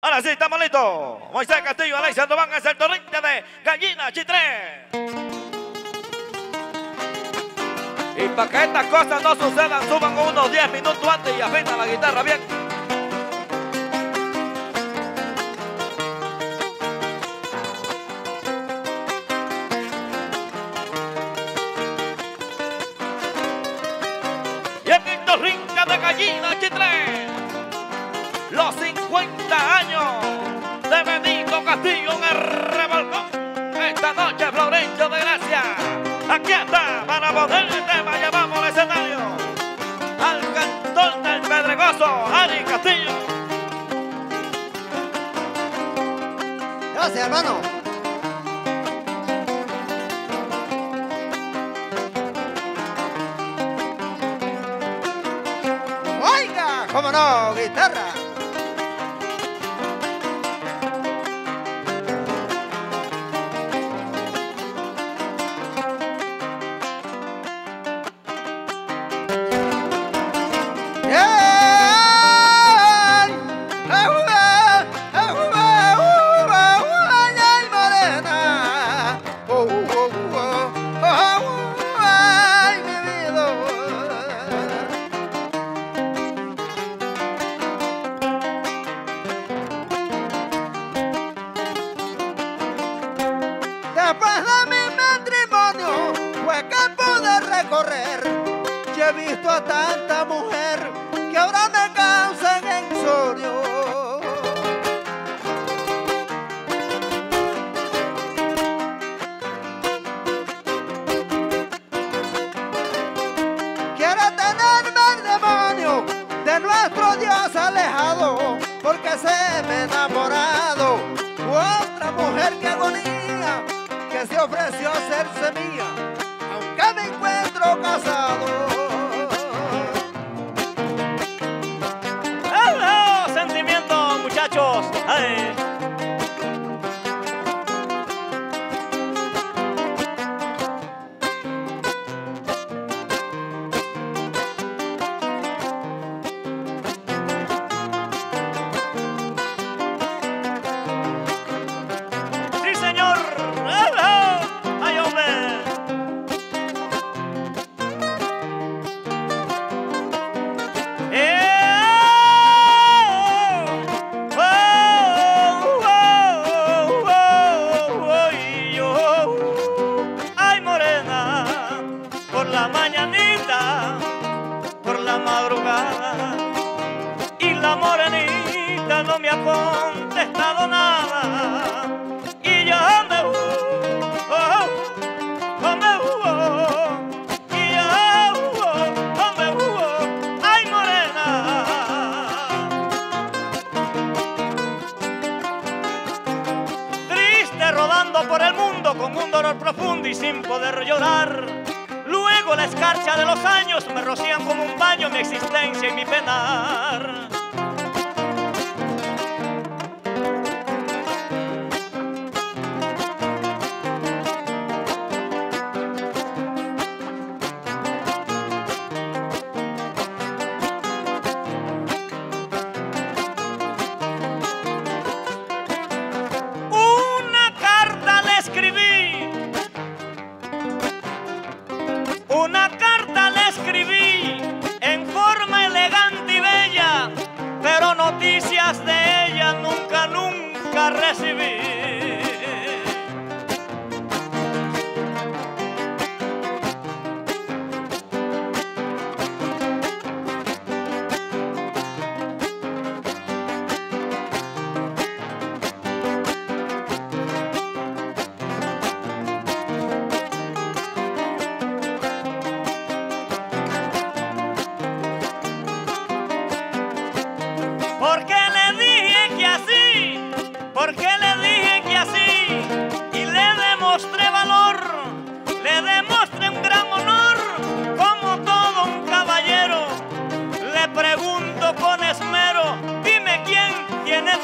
Ahora sí, estamos listos. Moisés Castillo, Alexandro Van es el torrente de Gallina Chitré. Y para que estas cosas no sucedan, suban unos 10 minutos antes y afinan la guitarra bien. Esta noche Florencio de Gracia, aquí está para poner el tema, llevamos al escenario al cantor del Pedregoso, Ari Castillo. Gracias, hermano. Oiga, cómo no, guitarra. Dios alejado, porque se me ha enamorado otra mujer que agonía, que se ofreció a hacerse mía, aunque me encuentro casado. Sin poder llorar. Luego la escarcha de los años me rocían como un baño mi existencia y mi penar.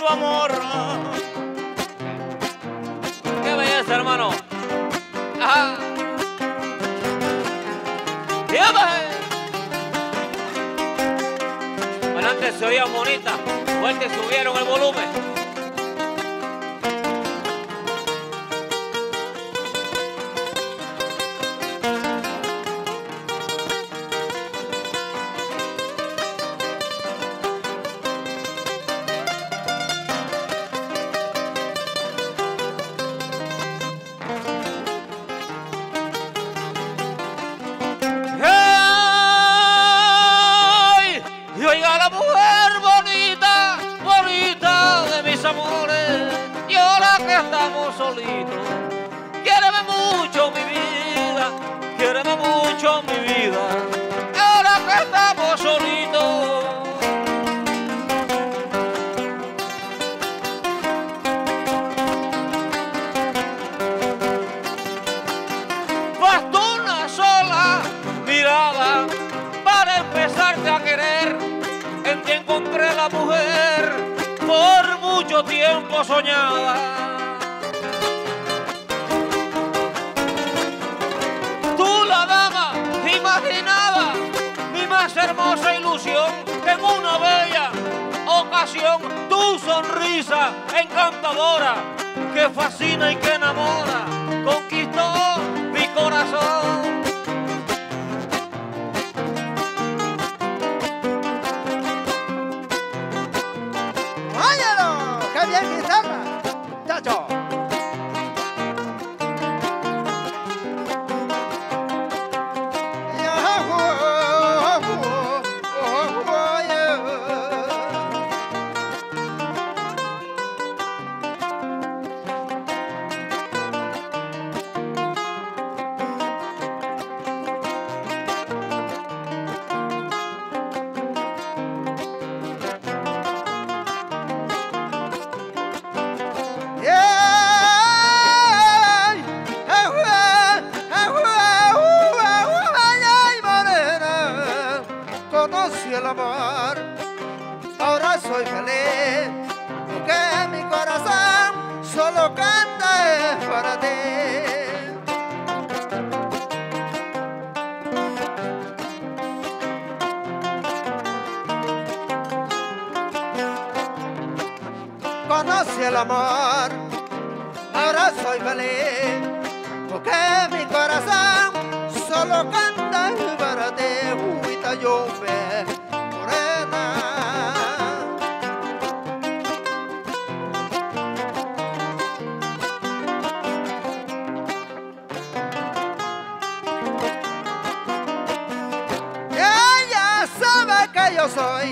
Amor. ¡Qué belleza, hermano! ¡Ajá! Bueno, antes se oía bonita, fuerte subieron el volumen. Mucho mi vida. Ahora que estamos solitos. Basta sola mirada para empezarte a querer. En ti encontré la mujer por mucho tiempo soñada. Una bella ocasión, tu sonrisa encantadora, que fascina y que enamora, conquistó mi corazón. Conocí el amor, ahora soy feliz, porque mi corazón solo canta para ti, Juita Yombe, morena. Ella sabe que yo soy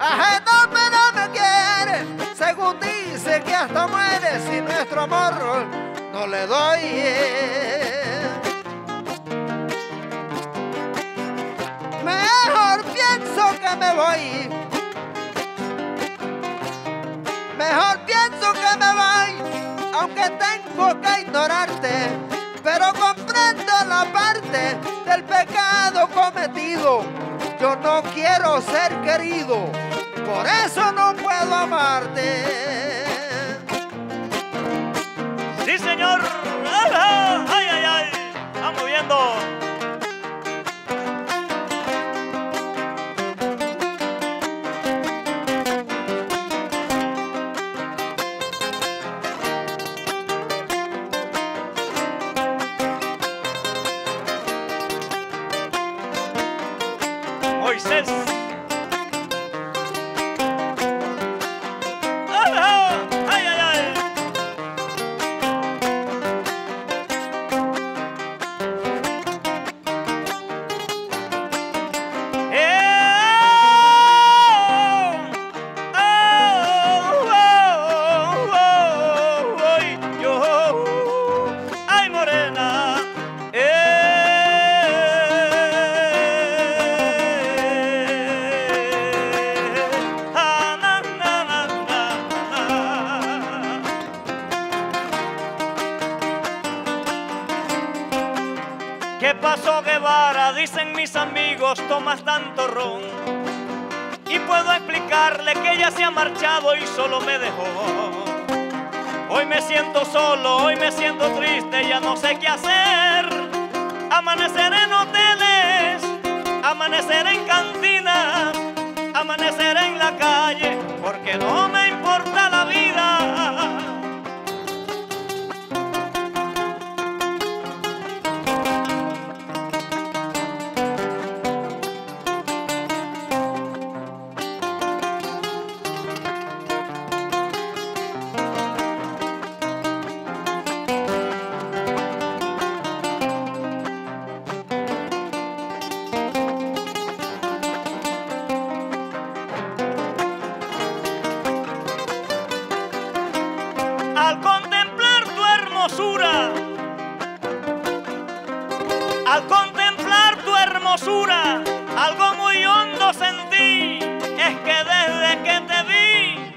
ajeno, hasta muere si nuestro amor no le doy. Mejor pienso que me voy. Mejor pienso que me voy, aunque tengo que ignorarte, pero comprendo la parte del pecado cometido. Yo no quiero ser querido, por eso no puedo amarte. Señor. ¡Ay, ay, ay! Vamos viendo. Amigos, tomas tanto ron. Y puedo explicarle que ella se ha marchado y solo me dejó. Hoy me siento solo, hoy me siento triste, ya no sé qué hacer. Amanecer en hoteles, amanecer en cantinas, amanecer en la calle, porque no Al contemplar tu hermosura, algo muy hondo sentí. Es que desde que te vi,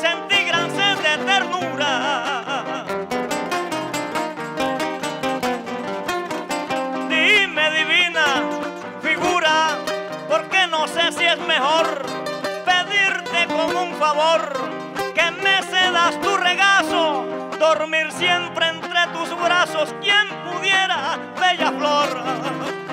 sentí gran sed de ternura. Dime divina figura, porque no sé si es mejor pedirte como un favor que me cedas tu regazo, dormir siempre tus brazos, quien pudiera, bella flor.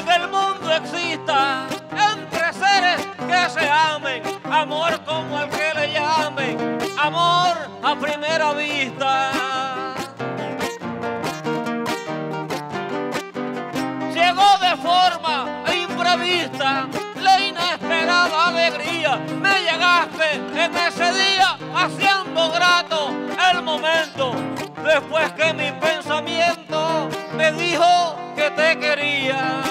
En el mundo exista entre seres que se amen, amor como al que le llamen, amor a primera vista. Llegó de forma imprevista la inesperada alegría. Me llegaste en ese día haciendo grato el momento. Después que mi pensamiento me dijo que te quería.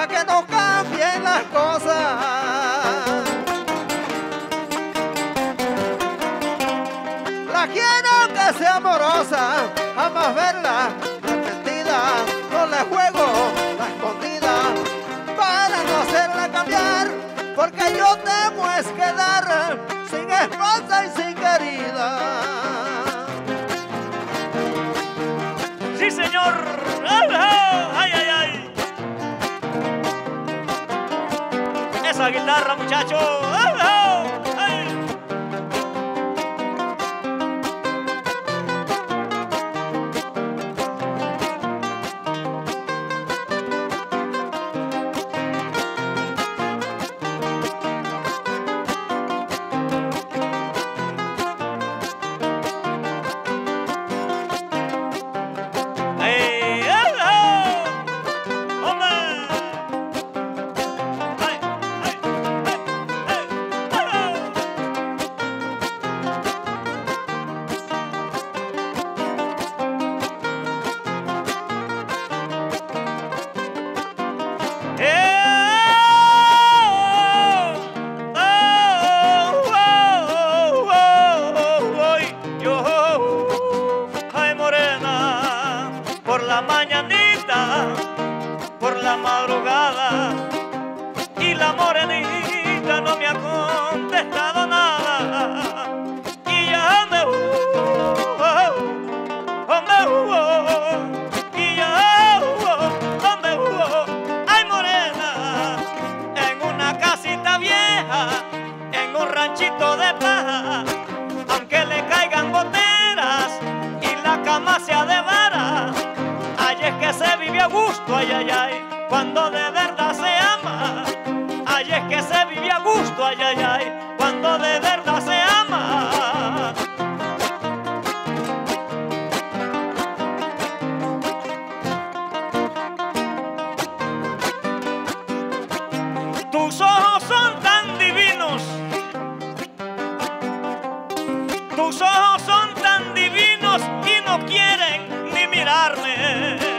Para que no cambien las cosas. La quiero que sea amorosa, jamás verla arrepentida. No le juego la escondida para no hacerla cambiar, porque yo temo es quedar sin esposa y sin querida. Guitarra, muchacho. A gusto, ay, ay, ay, cuando de verdad se ama. Ay, es que se vive a gusto, ay, ay, ay, cuando de verdad se ama. Tus ojos son tan divinos. Tus ojos son tan divinos y no quieren ni mirarme.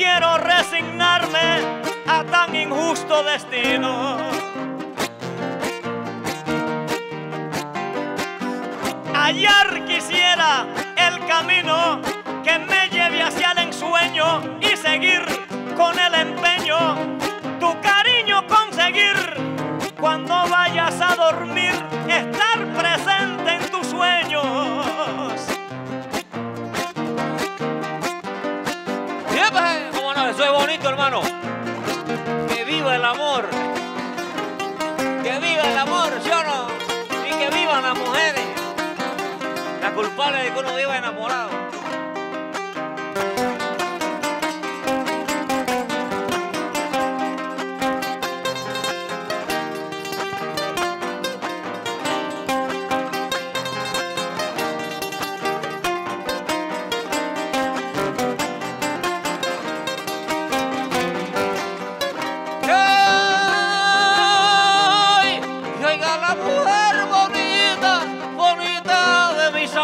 Quiero resignarme a tan injusto destino. Hallar quisiera el camino que me lleve hacia el ensueño y seguir con el empeño tu cariño conseguir cuando vayas a dormir eso es bonito, hermano. Que viva el amor. Que viva el amor, ¿sí o no? Y que vivan las mujeres. La culpable de que uno viva enamorado.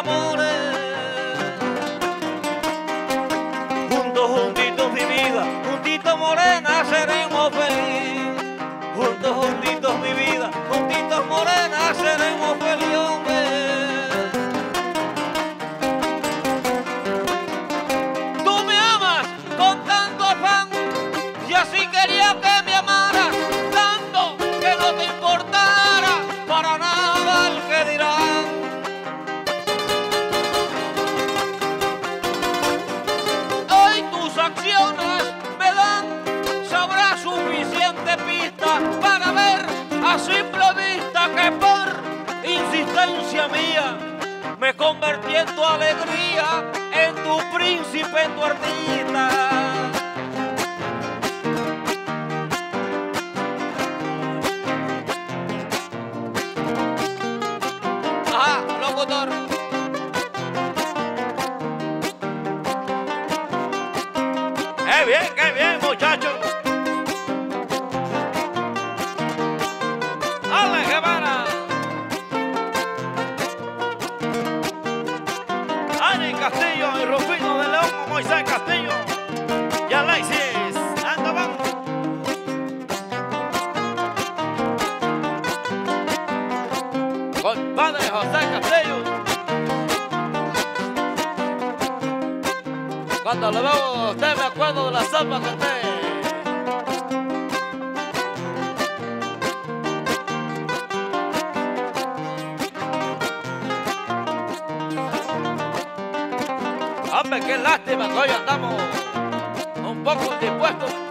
De me convertí en tu alegría, en tu príncipe, en tu artista. Acuerdo de la que usted. Hombre, qué lástima que hoy andamos un poco dispuestos.